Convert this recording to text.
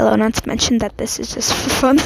Hello, not to mention that this is just for fun.